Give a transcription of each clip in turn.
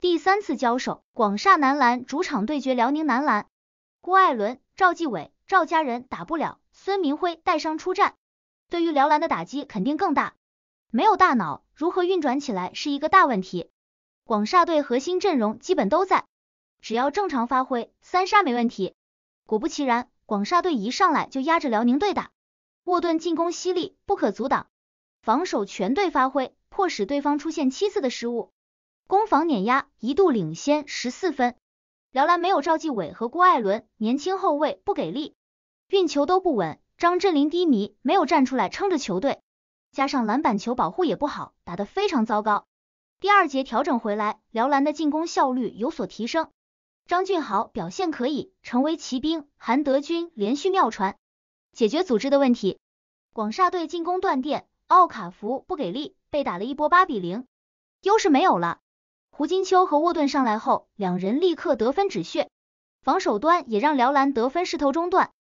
第三次交手，广厦男篮主场对决辽宁男篮，郭艾伦、赵继伟、赵家人打不了，孙铭徽带伤出战，对于辽篮的打击肯定更大。没有大脑，如何运转起来是一个大问题。广厦队核心阵容基本都在，只要正常发挥，三杀没问题。果不其然，广厦队一上来就压着辽宁队打，沃顿进攻犀利，不可阻挡，防守全队发挥，迫使对方出现七次的失误。攻防碾压，一度领先十四分。辽篮没有赵继伟和郭艾伦，年轻后卫不给力，运球都不稳。张镇麟低迷，没有站出来撑着球队，加上篮板球保护也不好，打得非常糟糕。第二节调整回来，辽篮的进攻效率有所提升，张俊豪表现可以，成为骑兵。韩德君连续妙传，解决组织的问题。广厦队进攻断电，奥卡福不给力，被打了一波八比零，优势没有了。胡金秋和沃顿上来后，两人立刻得分止血，防守端也让辽篮得分势头中断，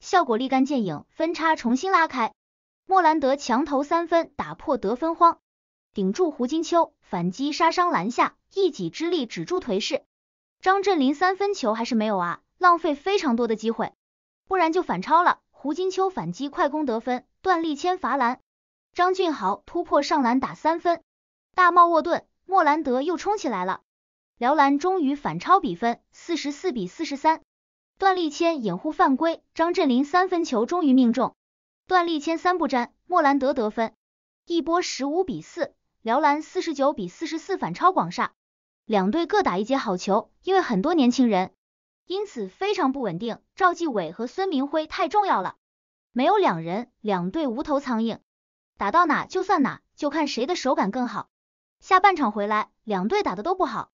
效果立竿见影，分差重新拉开。莫兰德强投三分打破得分荒，顶住胡金秋反击杀伤篮下，一己之力止住颓势。张镇麟三分球还是没有啊，浪费非常多的机会，不然就反超了。胡金秋反击快攻得分，段立谦罚篮，张俊豪突破上篮打三分，大帽沃顿。莫兰德又冲起来了，辽篮终于反超比分，四十四比四十三。段立谦掩护犯规，张镇麟三分球终于命中，段立谦三不沾，莫兰德得分，一波十五比四，辽篮四十九比四十四反超广厦。两队各打一节好球，因为很多年轻人，因此非常不稳定。赵继伟和孙铭徽太重要了，没有两人，两队无头苍蝇，打到哪就算哪，就看谁的手感更好。下半场回来，两队打的都不好，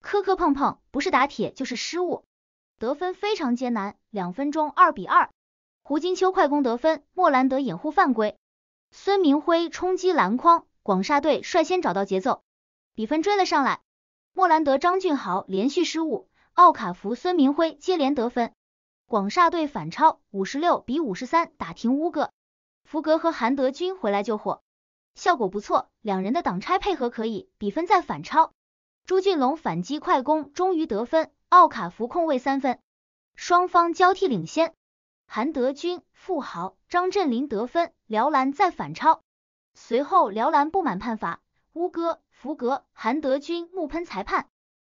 磕磕碰碰，不是打铁就是失误，得分非常艰难。两分钟二比二，胡金秋快攻得分，莫兰德掩护犯规，孙铭徽冲击篮筐，广厦队率先找到节奏，比分追了上来。莫兰德、张俊豪连续失误，奥卡福、孙铭徽接连得分，广厦队反超，五十六比五十三打停乌戈，福格和韩德君回来救火。效果不错，两人的挡拆配合可以，比分再反超。朱俊龙反击快攻，终于得分。奥卡福控卫三分，双方交替领先。韩德君、富豪、张镇麟得分，辽篮再反超。随后辽篮不满判罚，乌哥、福格、韩德君怒喷裁判，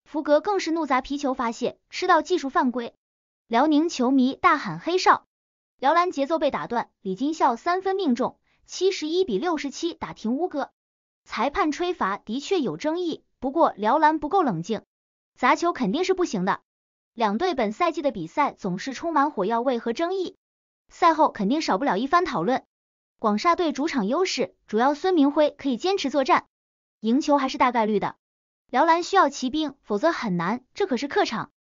福格更是怒砸皮球发泄，吃到技术犯规。辽宁球迷大喊黑哨，辽篮节奏被打断，李金孝三分命中。七十一比六十七打平乌哥，裁判吹罚的确有争议，不过辽篮不够冷静，砸球肯定是不行的。两队本赛季的比赛总是充满火药味和争议，赛后肯定少不了一番讨论。广厦队主场优势，主要孙铭徽可以坚持作战，赢球还是大概率的。辽篮需要骑兵，否则很难，这可是客场。